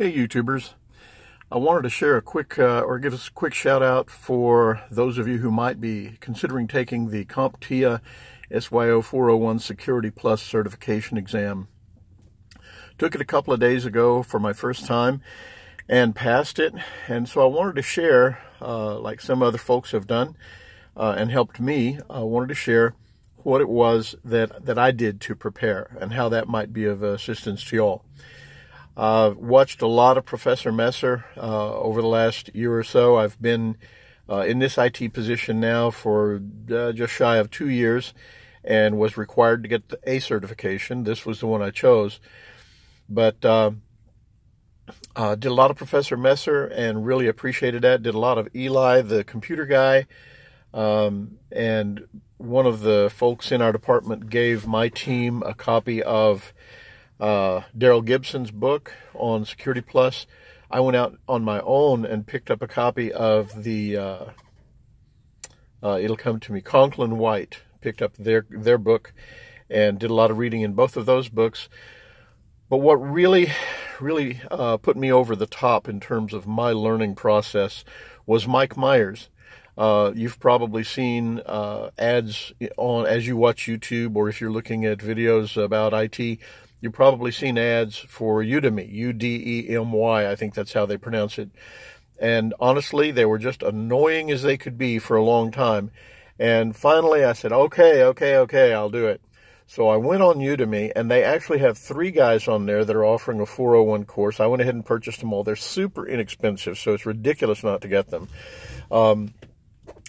Hey YouTubers, I wanted to share a quick uh, or give us a quick shout out for those of you who might be considering taking the CompTIA SYO 401 Security Plus certification exam. Took it a couple of days ago for my first time and passed it and so I wanted to share uh, like some other folks have done uh, and helped me, I wanted to share what it was that, that I did to prepare and how that might be of assistance to y'all. Uh, watched a lot of Professor Messer uh, over the last year or so. I've been uh, in this IT position now for uh, just shy of two years and was required to get the A certification. This was the one I chose. But uh, uh, did a lot of Professor Messer and really appreciated that. Did a lot of Eli, the computer guy. Um, and one of the folks in our department gave my team a copy of uh, Darril Gibson's book on Security Plus. I went out on my own and picked up a copy of the. Uh, uh, it'll come to me. Conklin White picked up their their book, and did a lot of reading in both of those books. But what really, really uh, put me over the top in terms of my learning process was Mike Meyers. Uh, you've probably seen uh, ads on as you watch YouTube, or if you're looking at videos about IT You've probably seen ads for Udemy, U-D-E-M-Y. I think that's how they pronounce it. And honestly, they were just annoying as they could be for a long time. And finally, I said, okay, okay, okay, I'll do it. So I went on Udemy, and they actually have three guys on there that are offering a 401 course. I went ahead and purchased them all. They're super inexpensive, so it's ridiculous not to get them. Um,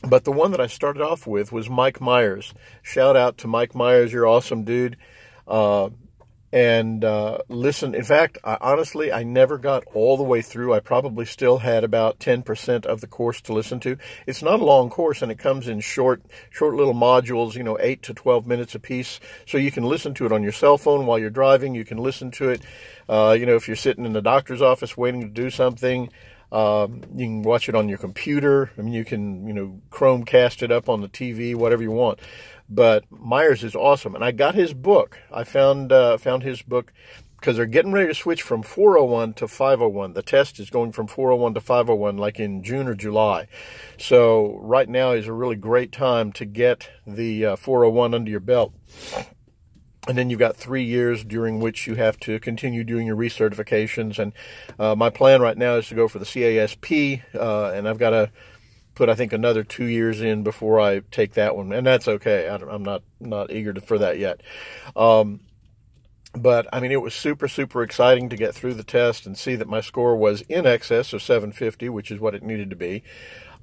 but the one that I started off with was Mike Meyers. Shout out to Mike Meyers, you're awesome, dude. Uh, and uh, listen. In fact, I, honestly, I never got all the way through. I probably still had about 10% of the course to listen to. It's not a long course, and it comes in short, short little modules, you know, 8 to 12 minutes a piece. So you can listen to it on your cell phone while you're driving. You can listen to it, uh, you know, if you're sitting in the doctor's office waiting to do something. Um, you can watch it on your computer. I mean, you can, you know, Chromecast it up on the TV, whatever you want. But Meyers is awesome, and I got his book. I found uh, found his book because they're getting ready to switch from 401 to 501. The test is going from 401 to 501 like in June or July. So right now is a really great time to get the uh, 401 under your belt. And then you've got three years during which you have to continue doing your recertifications. And uh, my plan right now is to go for the CASP, uh, and I've got to put I think another two years in before I take that one, and that's okay. I am not not eager to, for that yet. Um, but I mean, it was super super exciting to get through the test and see that my score was in excess of 750, which is what it needed to be.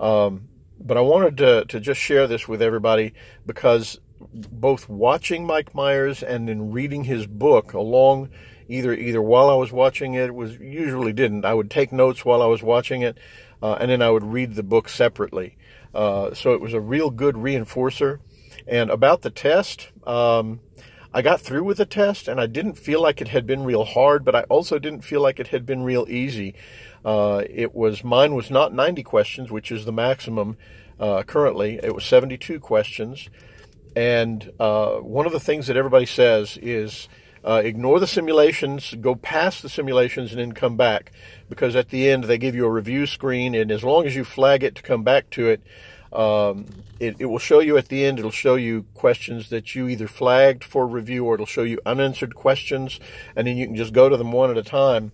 Um, but I wanted to to just share this with everybody because both watching Mike Meyers and in reading his book along either either while I was watching it it was usually didn't I would take notes while I was watching it uh, and then I would read the book separately. Uh, so it was a real good reinforcer. And about the test, um, I got through with the test and I didn't feel like it had been real hard, but I also didn't feel like it had been real easy. Uh, it was mine was not 90 questions, which is the maximum uh, currently. It was 72 questions. And uh, one of the things that everybody says is uh, ignore the simulations, go past the simulations, and then come back. Because at the end, they give you a review screen, and as long as you flag it to come back to it, um, it, it, will show you at the end, it'll show you questions that you either flagged for review or it'll show you unanswered questions, and then you can just go to them one at a time.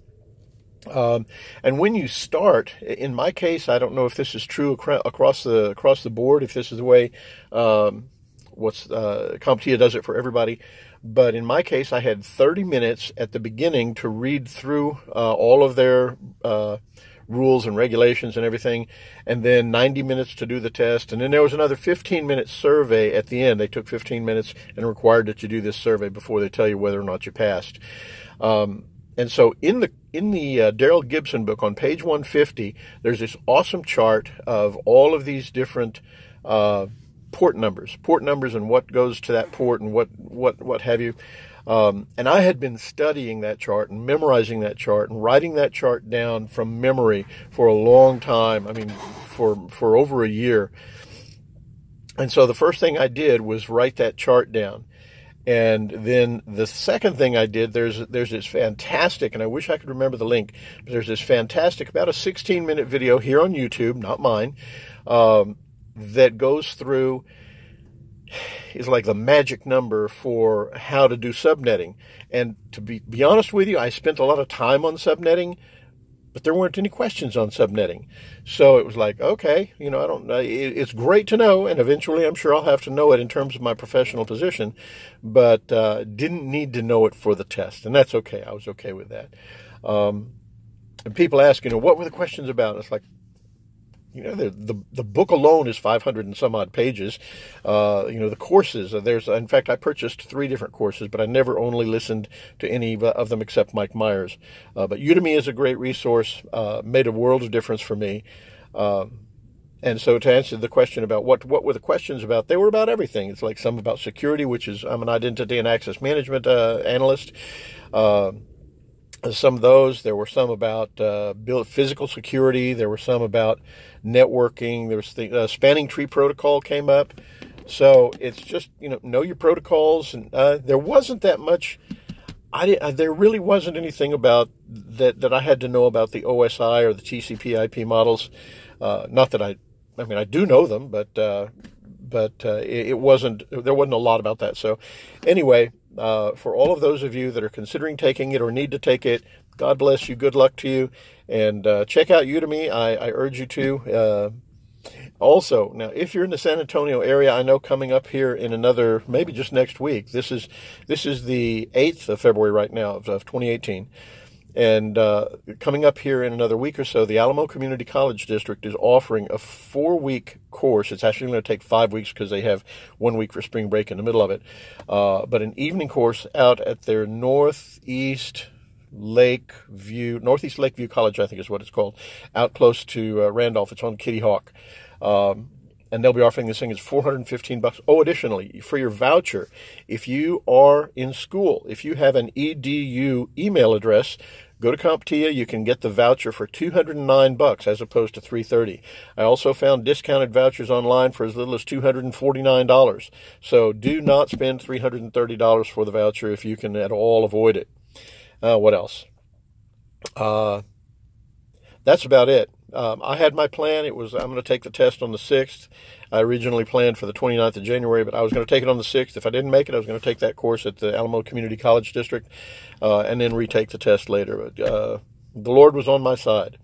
Um, and when you start, in my case, I don't know if this is true across the across the board, if this is the way um, what's uh, CompTIA does it for everybody. But in my case, I had 30 minutes at the beginning to read through uh, all of their uh, rules and regulations and everything, and then 90 minutes to do the test. And then there was another 15 minute survey at the end. They took 15 minutes and required that you do this survey before they tell you whether or not you passed. Um, and so in the in the uh, Darril Gibson book on page 150, there's this awesome chart of all of these different uh, port numbers, port numbers, and what goes to that port and what what what have you. Um, and I had been studying that chart and memorizing that chart and writing that chart down from memory for a long time. I mean, for for over a year. And so the first thing I did was write that chart down. And then the second thing I did, there's there's this fantastic, and I wish I could remember the link, but there's this fantastic, about a 16 minute video here on YouTube, not mine, um, that goes through is like the magic number for how to do subnetting. And to be, be honest with you, I spent a lot of time on subnetting, but there weren't any questions on subnetting. So it was like, okay, you know, I don't know. It's great to know, and eventually I'm sure I'll have to know it in terms of my professional position, but uh, didn't need to know it for the test. And that's okay. I was okay with that. Um, and people ask, you know, what were the questions about? It's like, you know, the, the, the book alone is 500 and some odd pages. Uh, you know, the courses, uh, there's, in fact, I purchased three different courses, but I never only listened to any of them except Mike Meyers. Uh, but Udemy is a great resource, uh, made a world of difference for me. Um, and so to answer the question about what, what were the questions about, they were about everything. It's like some about security, which is, I'm an identity and access management uh, analyst. Uh, some of those. There were some about uh, build physical security. There were some about networking. There was the uh, spanning tree protocol came up. So it's just you know know your protocols, and uh, there wasn't that much. I, I, there really wasn't anything about that that I had to know about the OSI or the TCP/IP models. Uh, not that I, I mean I do know them, but uh, but uh, it, it wasn't there wasn't a lot about that. So anyway, uh, for all of those of you that are considering taking it or need to take it, God bless you. Good luck to you. And uh, check out Udemy. I, I urge you to. Uh, also, now if you're in the San Antonio area, I know coming up here in another maybe just next week. This is this is the 8th of February right now of, of 2018. And uh, coming up here in another week or so, the Alamo Community College District is offering a four week course. It's actually going to take five weeks because they have one week for spring break in the middle of it. Uh, but an evening course out at their Northeast Lake View, Northeast Lake View College, I think is what it's called, out close to uh, Randolph. It's on Kitty Hawk. Um, and they'll be offering this thing as 415 bucks. Oh, additionally, for your voucher, if you are in school, if you have an edu email address, go to CompTIA. You can get the voucher for 209 bucks as opposed to 330. I also found discounted vouchers online for as little as $249. So do not spend $330 for the voucher if you can at all avoid it. Uh, what else? Uh, that's about it. Um, I had my plan. It was I'm going to take the test on the 6th. I originally planned for the 29th of January, but I was going to take it on the 6th. If I didn't make it, I was going to take that course at the Alamo Community College District uh, and then retake the test later. But uh, the Lord was on my side.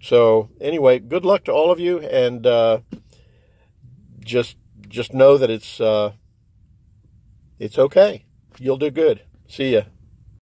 So anyway, good luck to all of you, and uh, just just know that it's uh, it's okay. You'll do good. See ya.